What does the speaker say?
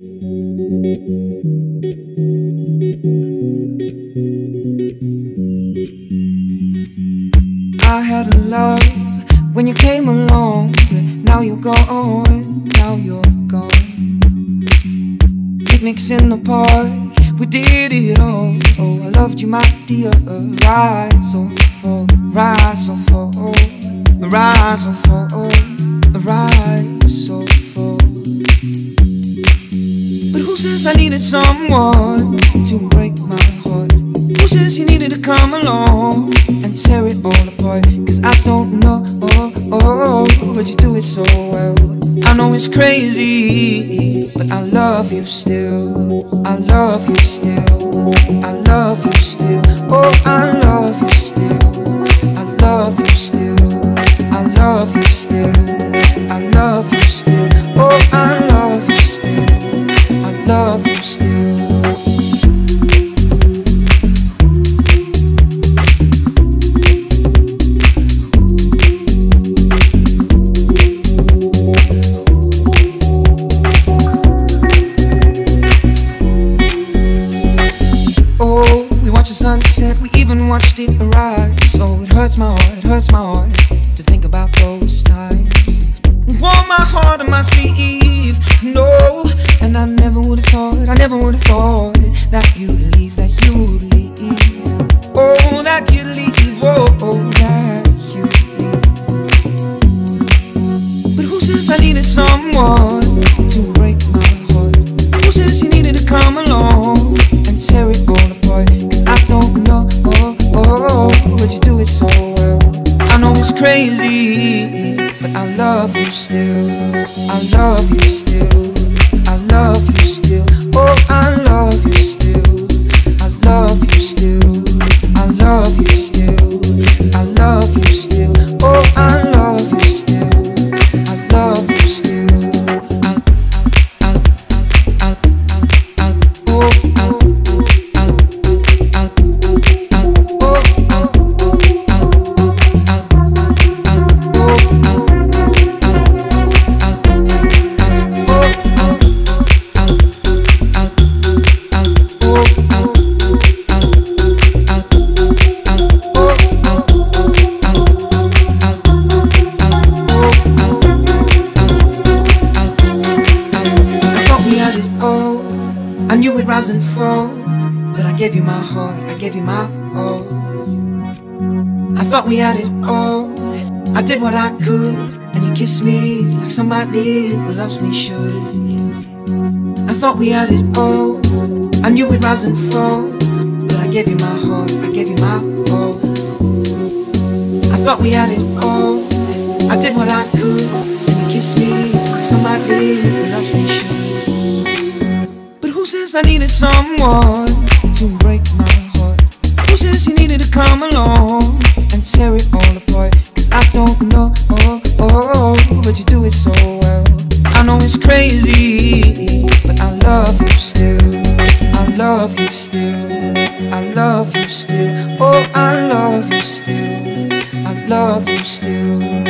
I had a love when you came along, but now you're gone, now you're gone. Picnics in the park, we did it all. Oh, I loved you, my dear. Rise or fall, rise or fall, rise or fall, rise says I needed someone to break my heart? Who says you needed to come along and tear it all apart? Cause I don't know, oh, oh, but you do it so well. I know it's crazy, but I love you still. I love you still. I love you still. Oh, I love you still. I love you still. I love you still. I love you still. Sunset, we even watched it arise. Oh, it hurts my heart, it hurts my heart to think about those times. Wore my heart on my sleeve, no, and I never would have thought, I never would have thought that you'd leave, that you'd leave. Oh, that you'd leave, oh, oh that you'd leave. But who says I needed someone It's crazy, but I love you still. I love you still. I love you still. Oh, I love you still. I love you still. I love you still. I love you still. Oh, I knew we'd rise and fall. But I gave you my heart, I gave you my all. I thought we had it all. I did what I could, and you kissed me like somebody who loves me should. I thought we had it all. I knew we'd rise and fall. But I gave you my heart, I gave you my all. I thought we had it all. I did what I could, and you kissed me like somebody who loves me should. Says I needed someone to break my heart? Who says you needed to come along and tear it all apart? Cause I don't know, oh, oh, but you do it so well. I know it's crazy, but I love you still. I love you still. I love you still. Oh, I love you still. I love you still.